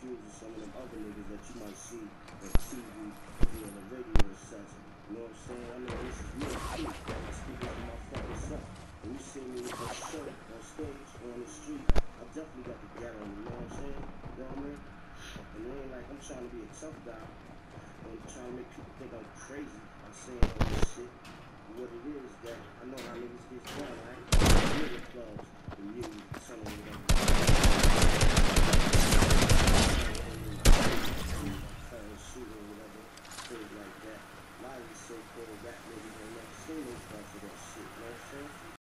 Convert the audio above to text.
Jules or some of them other niggas that you might see on TV, you know, the radio or such. You know what I'm saying? I mean, this is real shit. I'm speaking my fucking self. When you see me with that shirt on stage or on the street, I definitely got the ghetto, you know what I'm saying? You know what I mean? And it ain't like I'm trying to be a tough guy. I'm trying to make people think I'm crazy. I'm saying all this shit. What it is that I know how niggas get down, right? Nigga clubs, the music, some of them. Shooter or things like that. A lot of these so-called rap niggas ain't never seen those parts of that shit, you know what I'm saying?